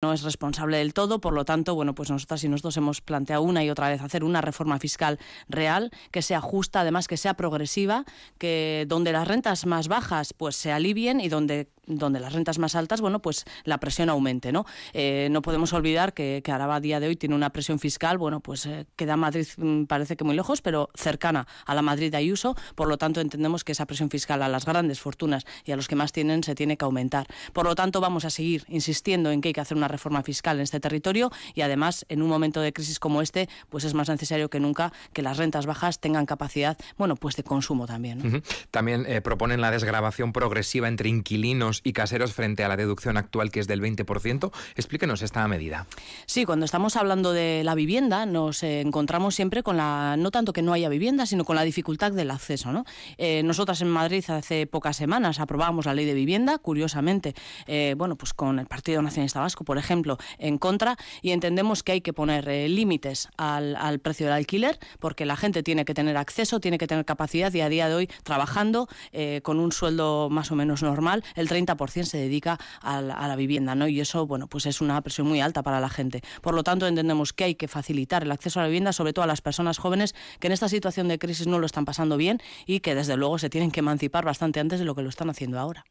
no es responsable del todo, por lo tanto, bueno, pues nosotras y nosotros hemos planteado una y otra vez hacer una reforma fiscal real que sea justa, además que sea progresiva, que donde las rentas más bajas pues se alivien y donde donde las rentas más altas, bueno, pues la presión aumente, ¿no? Eh, no podemos olvidar que, Araba a día de hoy tiene una presión fiscal, bueno, pues eh, queda Madrid mm, parece que muy lejos, pero cercana a la Madrid de Ayuso, por lo tanto entendemos que esa presión fiscal a las grandes fortunas y a los que más tienen se tiene que aumentar. Por lo tanto, vamos a seguir insistiendo en que hay que hacer una reforma fiscal en este territorio y además en un momento de crisis como este, pues es más necesario que nunca que las rentas bajas tengan capacidad, bueno, pues de consumo también. ¿no? También eh, proponen la desgrabación progresiva entre inquilinos y caseros frente a la deducción actual que es del 20%. Explíquenos esta medida. Sí, cuando estamos hablando de la vivienda nos eh, encontramos siempre con la, no tanto que no haya vivienda, sino con la dificultad del acceso. ¿no? Eh, nosotras en Madrid hace pocas semanas aprobamos la ley de vivienda, curiosamente, eh, bueno, pues con el Partido Nacionalista Vasco, por ejemplo, en contra, y entendemos que hay que poner eh, límites al, al, precio del alquiler, porque la gente tiene que tener acceso, tiene que tener capacidad, y a día de hoy, trabajando eh, con un sueldo más o menos normal, el 30 se dedica a la, a la, vivienda, ¿no? Y eso, bueno, pues es una presión muy alta para la gente. Por lo tanto, entendemos que hay que facilitar el acceso a la vivienda, sobre todo a las personas jóvenes que en esta situación de crisis no lo están pasando bien y que desde luego se tienen que emancipar bastante antes de lo que lo están haciendo ahora.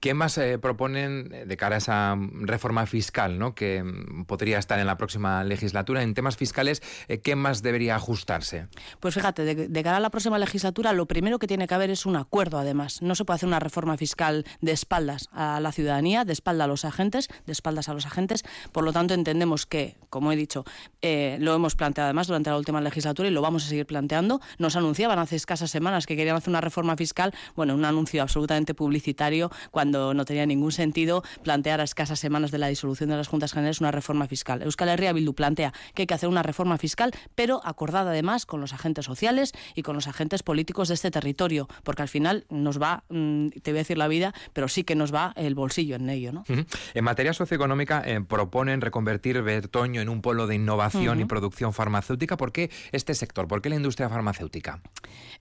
¿Qué más eh, proponen de cara a esa reforma fiscal, que podría estar en la próxima legislatura? En temas fiscales, eh, ¿qué más debería ajustarse? Pues fíjate, de, cara a la próxima legislatura, lo primero que tiene que haber es un acuerdo, además. No se puede hacer una reforma fiscal de espaldas a la ciudadanía, de espalda a los agentes, de espaldas a los agentes. Por lo tanto, entendemos que, como he dicho, eh, lo hemos planteado además durante la última legislatura y lo vamos a seguir planteando. Nos anunciaban hace escasas semanas que querían hacer una reforma fiscal, bueno, un anuncio absolutamente publicitario cuando no tenía ningún sentido plantear a escasas semanas de la disolución de las Juntas Generales una reforma fiscal. Euskal Herria Bildu plantea que hay que hacer una reforma fiscal, pero acordada además con los agentes sociales y con los agentes políticos de este territorio, porque al final nos va, mm, te voy a decir la vida, pero sí que nos va el bolsillo en ello. ¿no? Uh -huh. En materia socioeconómica eh, proponen reconvertir Bertoño en un polo de innovación uh -huh. y producción farmacéutica. ¿Por qué este sector? ¿Por qué la industria farmacéutica?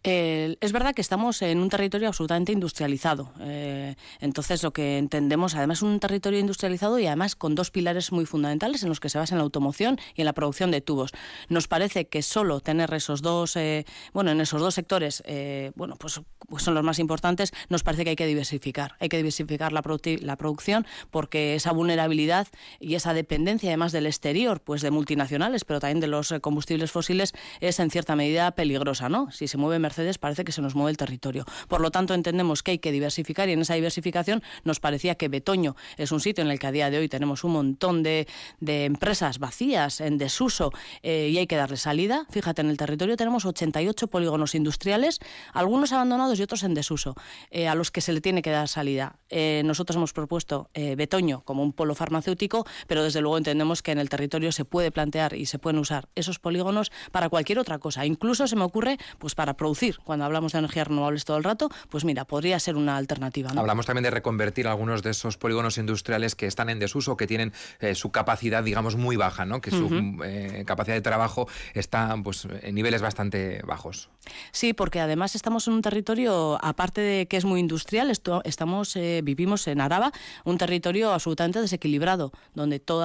Eh, es verdad que estamos en un territorio absolutamente industrializado. Eh, entonces, lo que entendemos, además, un territorio industrializado y además con dos pilares muy fundamentales en los que se basa en la automoción y en la producción de tubos. Nos parece que solo tener esos dos, eh, bueno, en esos dos sectores, eh, bueno, pues, pues, son los más importantes, nos parece que hay que diversificar. Hay que diversificar la, produ la producción porque esa vulnerabilidad y esa dependencia, además del exterior, pues de multinacionales, pero también de los combustibles fósiles, es en cierta medida peligrosa, ¿no? Si se mueve Mercedes, parece que se nos mueve el territorio. Por lo tanto, entendemos que hay que diversificar y en esa diversificación nos parecía que Betoño es un sitio en el que a día de hoy tenemos un montón de, de empresas vacías, en desuso, eh, y hay que darle salida. Fíjate, en el territorio tenemos 88 polígonos industriales, algunos abandonados y otros en desuso, eh, a los que se le tiene que dar salida. Eh, nosotros hemos propuesto Betoño como un polo farmacéutico, pero desde luego entendemos que en el territorio se puede plantear y se pueden usar esos polígonos para cualquier otra cosa. Incluso se me ocurre, pues para producir, cuando hablamos de energías renovables todo el rato, pues mira, podría ser una alternativa. Hablamos también de reconvertir algunos de esos polígonos industriales que están en desuso, que tienen eh, su capacidad, digamos, muy baja, ¿no? que su uh -huh. eh, capacidad de trabajo está pues, en niveles bastante bajos. Sí, porque además estamos en un territorio, aparte de que es muy industrial, esto, estamos, eh, vivimos en Araba, un territorio absolutamente desequilibrado, donde todo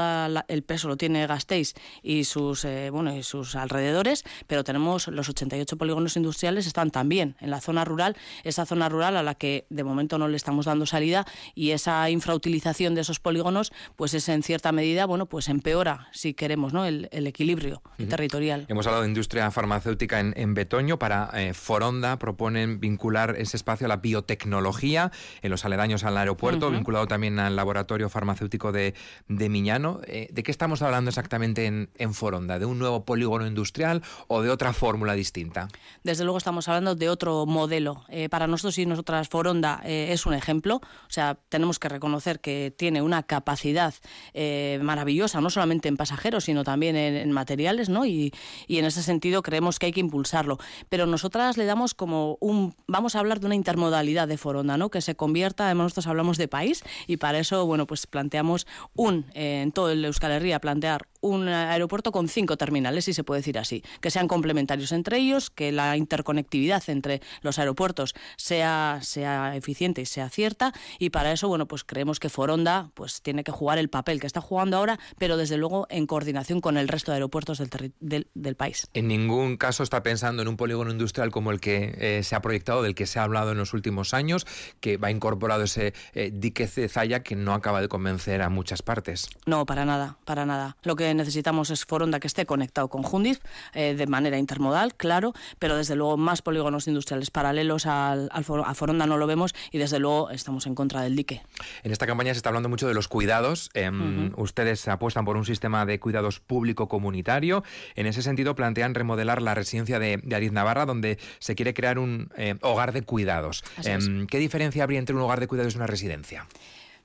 el peso lo tiene Gasteiz y sus, bueno, y sus alrededores, pero tenemos los 88 polígonos industriales, están también en la zona rural, esa zona rural a la que de momento no le estamos dando salida y esa infrautilización de esos polígonos, pues es en cierta medida, bueno, pues empeora, si queremos, ¿no? el, el equilibrio uh -huh. territorial. Hemos hablado de industria farmacéutica en, en Betoño, para eh, Foronda proponen vincular ese espacio a la biotecnología en los aledaños al aeropuerto, uh -huh. vinculado también al laboratorio farmacéutico de, de Miñano. Eh, ¿De qué estamos hablando exactamente en, en, Foronda? ¿De un nuevo polígono industrial o de otra fórmula distinta? Desde luego estamos hablando de otro modelo. Eh, para nosotros y nosotras Foronda es un ejemplo. O sea, tenemos que reconocer que tiene una capacidad eh, maravillosa, no solamente en pasajeros, sino también en, materiales, ¿no? Y, y en ese sentido creemos que hay que impulsarlo. Pero nosotras le damos como un... Vamos a hablar de una intermodalidad de Foronda, ¿no? Que se convierta, además nosotros hablamos de país y para eso, bueno, pues planteamos un, eh, en todo el Euskal Herria, plantear un aeropuerto con cinco terminales, si se puede decir así, que sean complementarios entre ellos, que la interconectividad entre los aeropuertos sea, sea eficiente y sea cierta, y para eso, bueno, pues creemos que Foronda pues tiene que jugar el papel que está jugando ahora, pero desde luego en coordinación con el resto de aeropuertos del, del, país. En ningún caso está pensando en un polígono industrial como el que eh, se ha proyectado, del que se ha hablado en los últimos años, que va incorporado ese eh, dique de Zaya que no acaba de convencer a muchas partes. No, para nada, para nada. Lo que necesitamos es Foronda que esté conectado con Jundif eh, de manera intermodal, claro, pero desde luego más polígonos industriales paralelos al, a Foronda no lo vemos y desde luego estamos en contra del dique. En esta campaña se está hablando mucho de los cuidados. Em, ustedes apuestan por un sistema de cuidados público comunitario. En ese sentido plantean remodelar la residencia de, de Ariz Navarra, donde se quiere crear un eh, hogar de cuidados. Em, ¿Qué diferencia habría entre un hogar de cuidados y una residencia?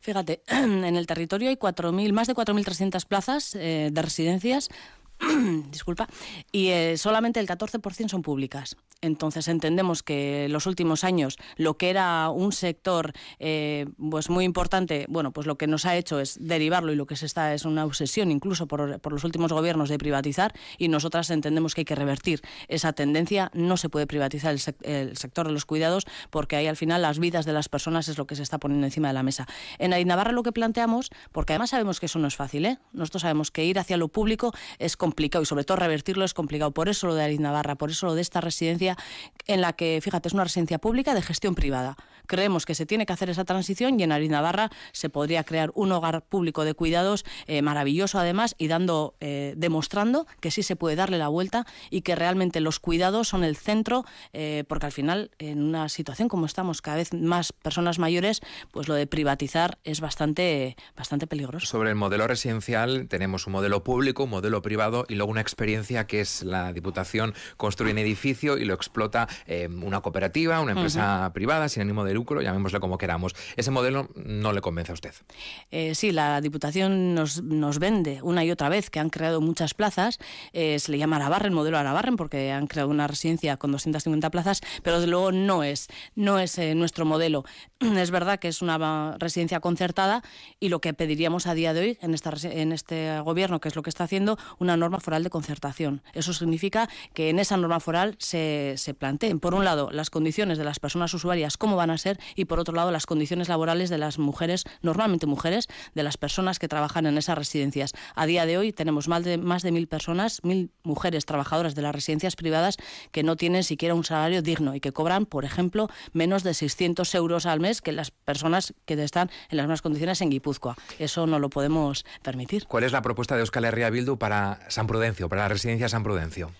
Fíjate, en el territorio hay 4.000, más de 4.300 plazas eh, de residencias disculpa, y eh, solamente el 14% son públicas. Entonces entendemos que en los últimos años lo que era un sector eh, pues muy importante, bueno, pues lo que nos ha hecho es derivarlo y lo que se está es una obsesión incluso por, por los últimos gobiernos de privatizar y nosotras entendemos que hay que revertir esa tendencia. No se puede privatizar el, el sector de los cuidados porque ahí al final las vidas de las personas es lo que se está poniendo encima de la mesa. En Navarra lo que planteamos, porque además sabemos que eso no es fácil, ¿eh? nosotros sabemos que ir hacia lo público es complicado y sobre todo revertirlo es complicado. Por eso lo de Ariz Navarra, por eso lo de esta residencia en la que, fíjate, es una residencia pública de gestión privada. Creemos que se tiene que hacer esa transición y en Ariz Navarra se podría crear un hogar público de cuidados eh, maravilloso además y dando, eh, demostrando que sí se puede darle la vuelta y que realmente los cuidados son el centro, eh, porque al final en una situación como estamos, cada vez más personas mayores, pues lo de privatizar es bastante, bastante peligroso. Sobre el modelo residencial tenemos un modelo público, un modelo privado y luego una experiencia que es la Diputación construye un edificio y lo explota eh, una cooperativa, una empresa privada sin ánimo de lucro, llamémosle como queramos. Ese modelo no le convence a usted. Eh, sí, la Diputación nos, nos, vende una y otra vez que han creado muchas plazas. Eh, se le llama Arabarren, modelo Arabarren, porque han creado una residencia con 250 plazas, pero desde luego no es, no es nuestro modelo. Es verdad que es una residencia concertada y lo que pediríamos a día de hoy en, esta, en este gobierno, que es lo que está haciendo, una norma foral de concertación. Eso significa que en esa norma foral se, se planteen, por un lado, las condiciones de las personas usuarias, cómo van a ser, y por otro lado, las condiciones laborales de las mujeres, normalmente mujeres, de las personas que trabajan en esas residencias. A día de hoy tenemos más de, más de mil personas, mil mujeres trabajadoras de las residencias privadas que no tienen siquiera un salario digno y que cobran, por ejemplo, menos de 600 euros al mes que las personas que están en las mismas condiciones en Guipúzcoa. Eso no lo podemos permitir. ¿Cuál es la propuesta de Euskal Herria Bildu para San Prudencio, para la residencia San Prudencio?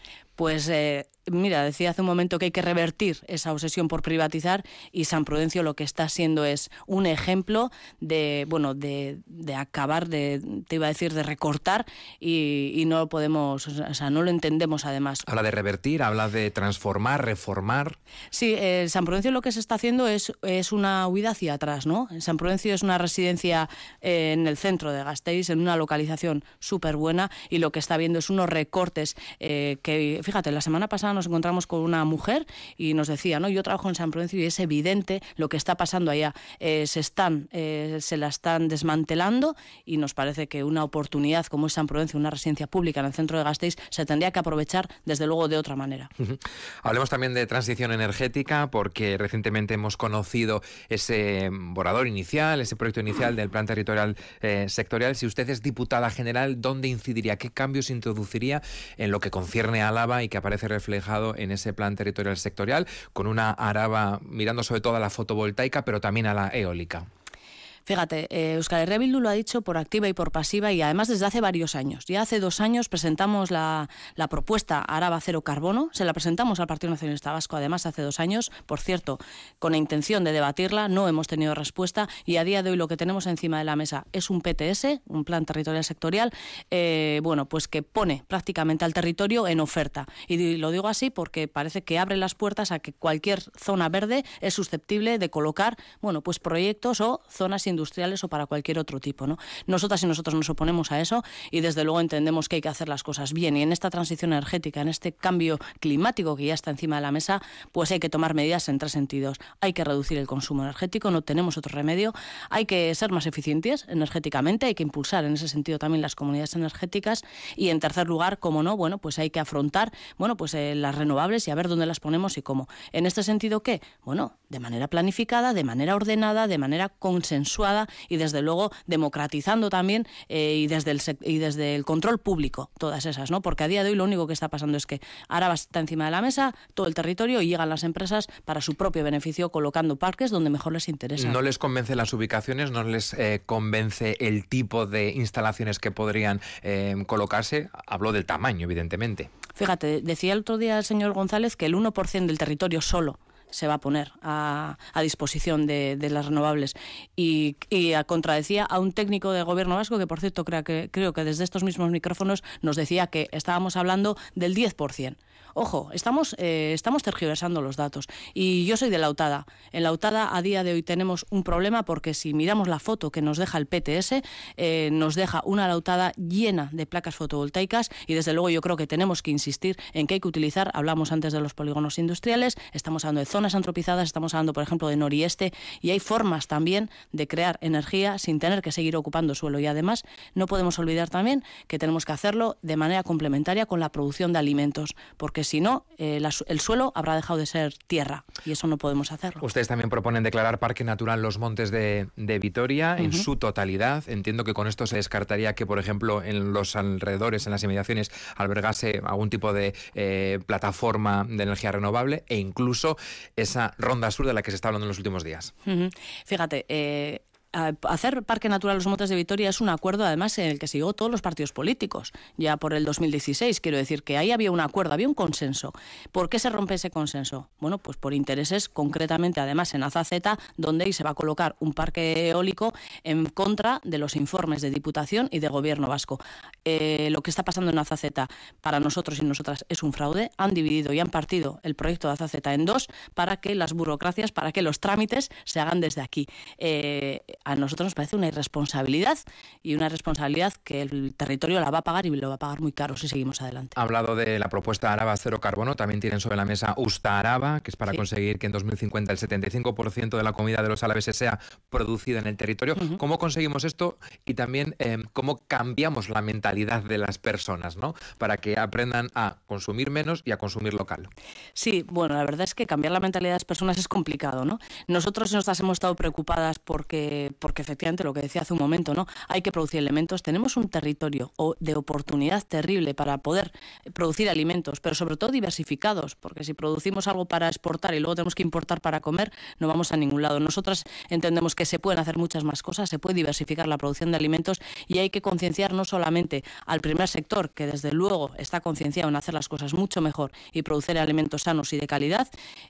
Pues eh, mira, decía hace un momento que hay que revertir esa obsesión por privatizar y San Prudencio lo que está siendo es un ejemplo de, bueno, de, acabar, de, te iba a decir, de recortar y, no lo podemos, o sea, no lo entendemos además. Habla de revertir, habla de transformar, reformar. Sí, eh, San Prudencio lo que se está haciendo es, es una huida hacia atrás, ¿no? San Prudencio es una residencia eh, en el centro de Gasteiz, en una localización súper buena y lo que está viendo es unos recortes que fíjate, la semana pasada nos encontramos con una mujer y nos decía, ¿no? Yo trabajo en San Prudencio y es evidente lo que está pasando allá. Eh, se están, eh, se la están desmantelando y nos parece que una oportunidad como es San Prudencio, una residencia pública en el centro de Gasteiz, se tendría que aprovechar desde luego de otra manera. Hablemos también de transición energética porque recientemente hemos conocido ese borrador inicial, ese proyecto inicial del plan territorial eh, sectorial. Si usted es diputada general, ¿dónde incidiría? ¿Qué cambios introduciría en lo que concierne a Álava y que aparece reflejado en ese plan territorial sectorial, con una Araba mirando sobre todo a la fotovoltaica, pero también a la eólica. Fíjate, eh, Euskal Herria Bildu lo ha dicho por activa y por pasiva y además desde hace varios años. Ya hace dos años presentamos la, propuesta Araba Cero Carbono, se la presentamos al Partido Nacionalista Vasco además hace dos años, por cierto, con la intención de debatirla, no hemos tenido respuesta y a día de hoy lo que tenemos encima de la mesa es un PTS, un Plan Territorial Sectorial, eh, bueno, pues que pone prácticamente al territorio en oferta. Y lo digo así porque parece que abre las puertas a que cualquier zona verde es susceptible de colocar, bueno, pues proyectos o zonas industriales industriales o para cualquier otro tipo. ¿no? Nosotras y nosotros nos oponemos a eso y desde luego entendemos que hay que hacer las cosas bien. Y en esta transición energética, en este cambio climático que ya está encima de la mesa, pues hay que tomar medidas en tres sentidos. Hay que reducir el consumo energético, no tenemos otro remedio. Hay que ser más eficientes energéticamente, hay que impulsar en ese sentido también las comunidades energéticas. Y en tercer lugar, como no, bueno, pues hay que afrontar bueno, pues, eh, las renovables y a ver dónde las ponemos y cómo. En este sentido, ¿qué? Bueno, de manera planificada, de manera ordenada, de manera consensuada y desde luego democratizando también eh, y, desde el, y desde el control público todas esas, ¿no? Porque a día de hoy lo único que está pasando es que Araba está encima de la mesa, todo el territorio y llegan las empresas para su propio beneficio colocando parques donde mejor les interesa. ¿No les convence las ubicaciones? ¿No les eh, convence el tipo de instalaciones que podrían eh, colocarse? Hablo del tamaño, evidentemente. Fíjate, decía el otro día el señor González que el 1% del territorio solo se va a poner a, disposición de, las renovables. Y, contradecía a un técnico de gobierno vasco que, por cierto, creo que, creo que desde estos mismos micrófonos nos decía que estábamos hablando del 10%. Ojo, estamos, eh, estamos tergiversando los datos. Y yo soy de la UTADA. En la UTADA a día de hoy tenemos un problema porque si miramos la foto que nos deja el PTS, eh, nos deja una lautada llena de placas fotovoltaicas y desde luego yo creo que tenemos que insistir en que hay que utilizar, hablamos antes de los polígonos industriales, estamos hablando de zonas antropizadas, estamos hablando por ejemplo de norieste y hay formas también de crear energía sin tener que seguir ocupando suelo y además no podemos olvidar también que tenemos que hacerlo de manera complementaria con la producción de alimentos porque si no, eh, el suelo habrá dejado de ser tierra y eso no podemos hacerlo. Ustedes también proponen declarar Parque Natural los Montes de, Vitoria en su totalidad. Entiendo que con esto se descartaría que, por ejemplo, en los alrededores, en las inmediaciones, albergase algún tipo de eh, plataforma de energía renovable e incluso esa ronda sur de la que se está hablando en los últimos días. Fíjate, eh, hacer Parque Natural Los Montes de Vitoria es un acuerdo además en el que siguió todos los partidos políticos, ya por el 2016, quiero decir que ahí había un acuerdo, había un consenso. ¿Por qué se rompe ese consenso? Bueno, pues por intereses concretamente además en Azaceta, donde ahí se va a colocar un parque eólico en contra de los informes de Diputación y de Gobierno vasco. Eh, lo que está pasando en Azaceta para nosotros y nosotras es un fraude. Han dividido y han partido el proyecto de Azaceta en dos para que las burocracias, para que los trámites se hagan desde aquí. Eh, a nosotros nos parece una irresponsabilidad y una responsabilidad que el territorio la va a pagar y lo va a pagar muy caro si seguimos adelante. Ha hablado de la propuesta Araba cero carbono, también tienen sobre la mesa Usta Araba, que es para conseguir que en 2050 el 75% de la comida de los alaveses sea producida en el territorio. ¿Cómo conseguimos esto? Y también eh, cómo cambiamos la mentalidad de las personas, ¿no? Para que aprendan a consumir menos y a consumir local. Sí, bueno, la verdad es que cambiar la mentalidad de las personas es complicado, ¿no? Nosotros nosotras hemos estado preocupadas porque porque efectivamente lo que decía hace un momento, ¿no? Hay que producir elementos. Tenemos un territorio de oportunidad terrible para poder producir alimentos, pero sobre todo diversificados, porque si producimos algo para exportar y luego tenemos que importar para comer, no vamos a ningún lado. Nosotras entendemos que se pueden hacer muchas más cosas, se puede diversificar la producción de alimentos y hay que concienciar no solamente al primer sector, que desde luego está concienciado en hacer las cosas mucho mejor y producir alimentos sanos y de calidad,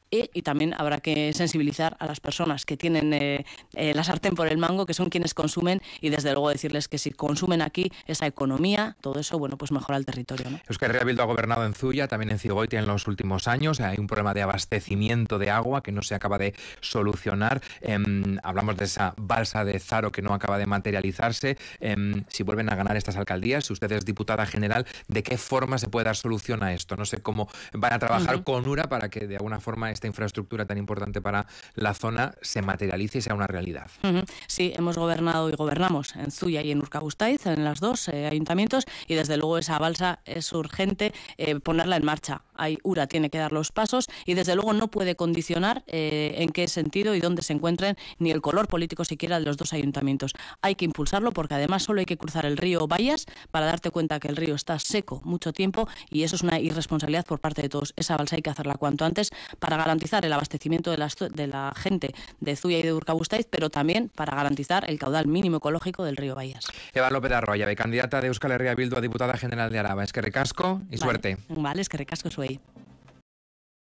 y, también habrá que sensibilizar a las personas que tienen eh, eh, la sartén por el mango, que son quienes consumen, y desde luego decirles que si consumen aquí esa economía, todo eso, bueno, pues mejora el territorio. ¿no? Euskal Herria ha gobernado en Zuya, también en Cigoitia en los últimos años. Hay un problema de abastecimiento de agua que no se acaba de solucionar. Em, hablamos de esa balsa de Zaro que no acaba de materializarse. Em, si vuelven a ganar estas alcaldías, si usted es diputada general, ¿de qué forma se puede dar solución a esto? No sé cómo van a trabajar con URA para que de alguna forma esta infraestructura tan importante para la zona se materialice y sea una realidad. Sí, hemos gobernado y gobernamos en Zuya y en Urkabustaiz, en los dos eh, ayuntamientos, y desde luego esa balsa es urgente eh, ponerla en marcha. Hay URA tiene que dar los pasos y desde luego no puede condicionar eh, en qué sentido y dónde se encuentren ni el color político siquiera de los dos ayuntamientos. Hay que impulsarlo porque además solo hay que cruzar el río Bayas para darte cuenta que el río está seco mucho tiempo y eso es una irresponsabilidad por parte de todos. Esa balsa hay que hacerla cuanto antes para garantizar el abastecimiento de la, de la gente de Zuya y de Urkabustaiz, pero también para garantizar el caudal mínimo ecológico del río Bahías. Eva López Arroya, candidata de Euskal Herria Bildu a diputada general de Araba. Es que recasco y suerte. Vale, es que recasco soy. Okay.